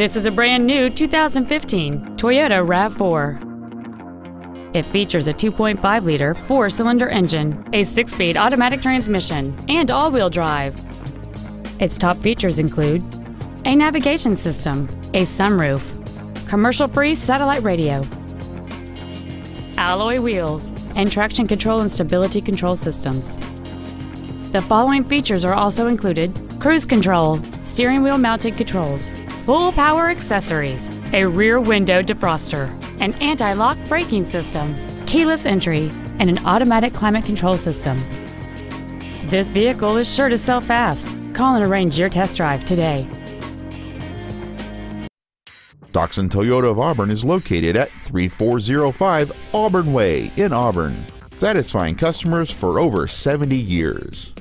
This is a brand new 2015 Toyota RAV4. It features a 2.5 liter four cylinder engine, a six speed automatic transmission, and all wheel drive. Its top features include a navigation system, a sunroof, commercial free satellite radio, alloy wheels, and traction control and stability control systems. The following features are also included cruise control, steering wheel mounted controls, full power accessories, a rear window defroster, an anti lock braking system, keyless entry, and an automatic climate control system. This vehicle is sure to sell fast. Call and arrange your test drive today. Doxon Toyota of Auburn is located at 3405 Auburn Way in Auburn, satisfying customers for over 70 years.